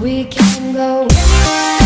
We can go.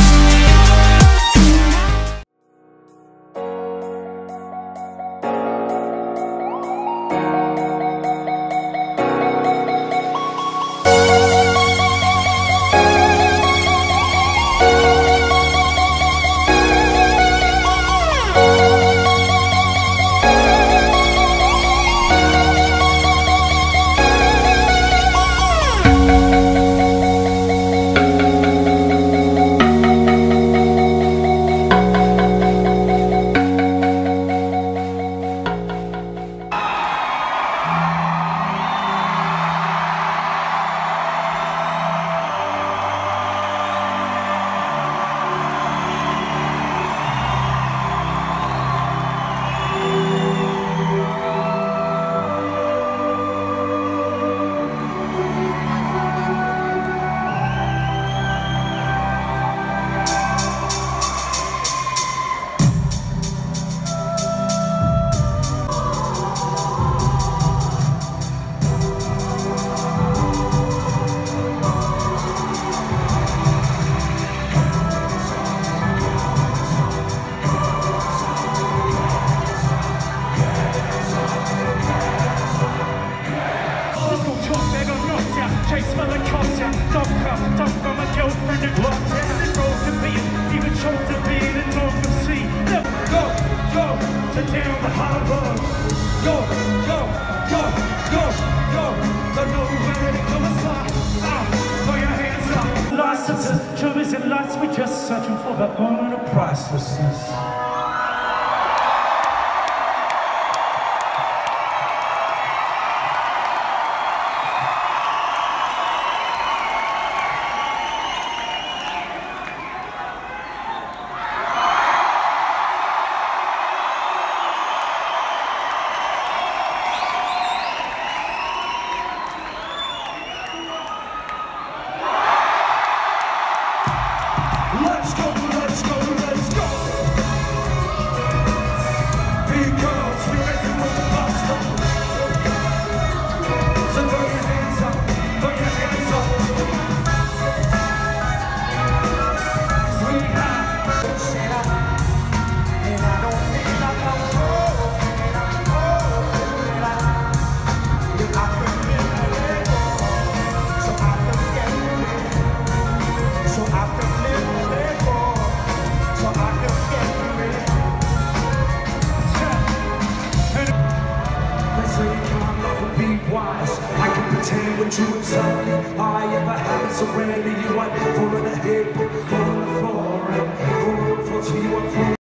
To down the hard road. Go, go, go, go, go. Don't know where it comes from. Ah, throw your hands up. Licenses, showbiz and lights, we're just searching for that moment of pricelessness. Say love and be wise. I can pretend what you tell me. I ever haven't surrendered you. I'm hip, full of the floor, and floor to you. I'm full.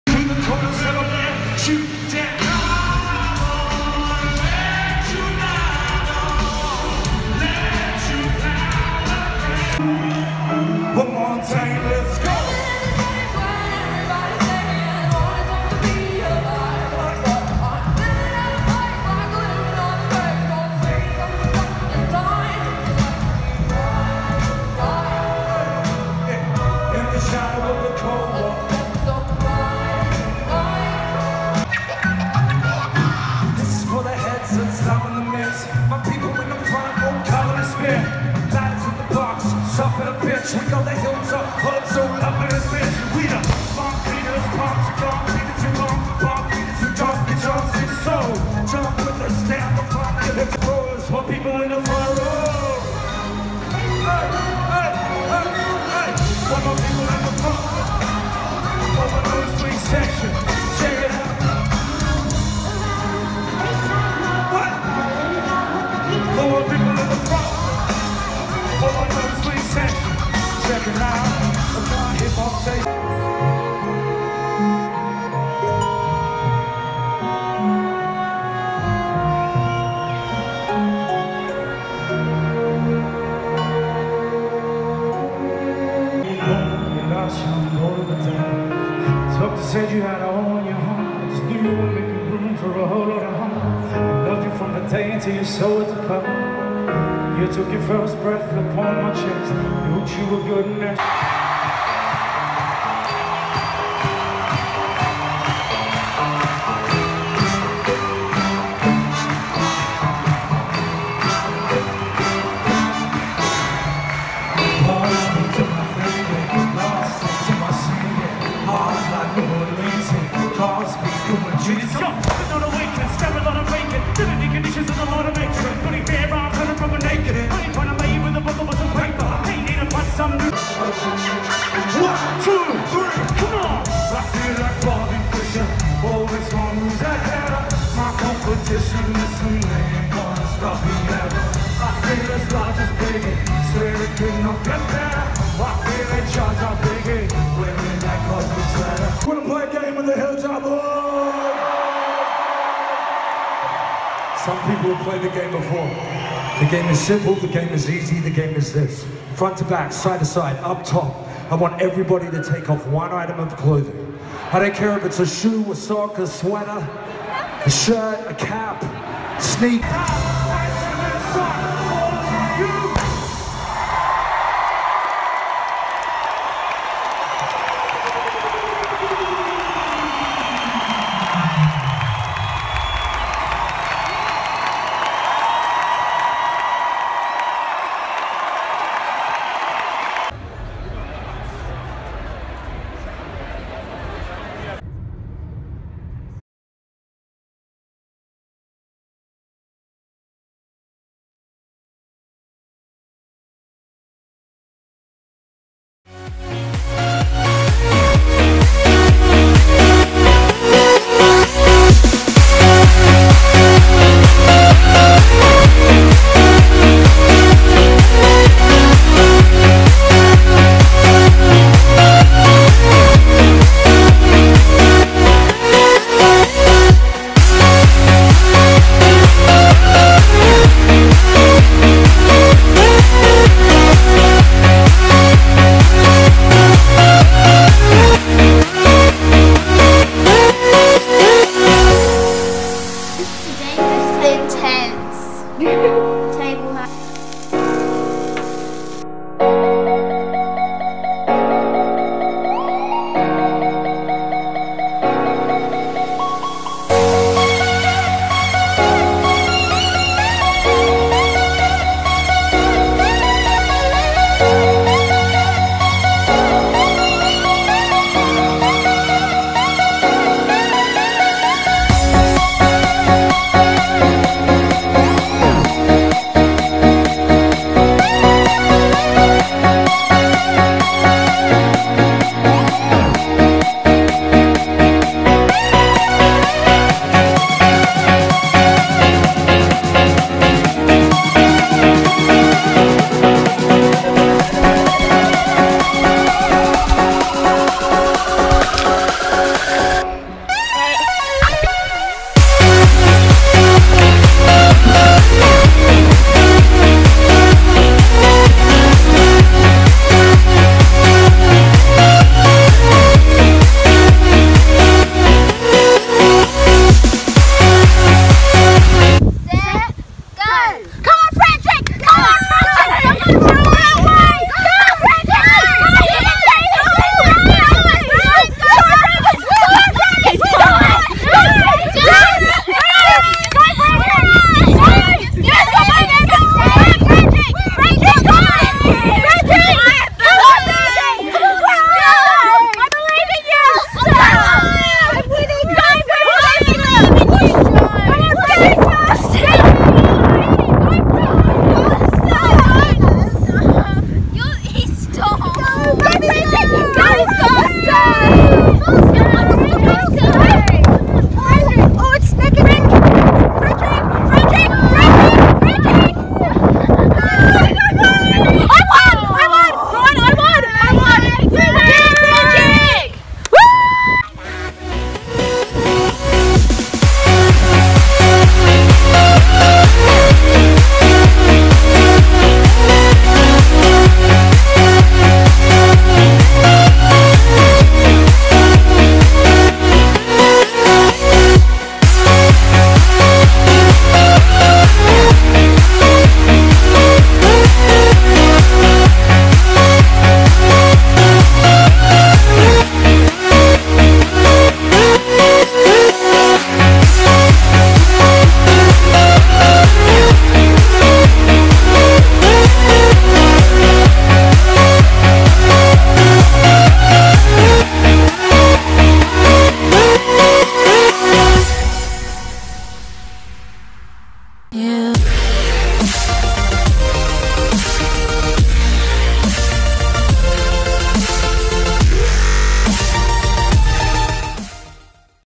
Suffer the bitch. You lost your motor, but then Doctor said you had a hole in your heart. Just knew you were making room for a whole lot of heart. I loved you from the day until you sold it to. You took your first breath upon my chest. You hoped you were good enough. Sweater. Wanna play a game with the Hilltop Hoods? Some people have played the game before. The game is simple, the game is easy, the game is this. Front to back, side to side, up top. I want everybody to take off one item of clothing. I don't care if it's a shoe, a sock, a sweater, a shirt, a cap, sneakers.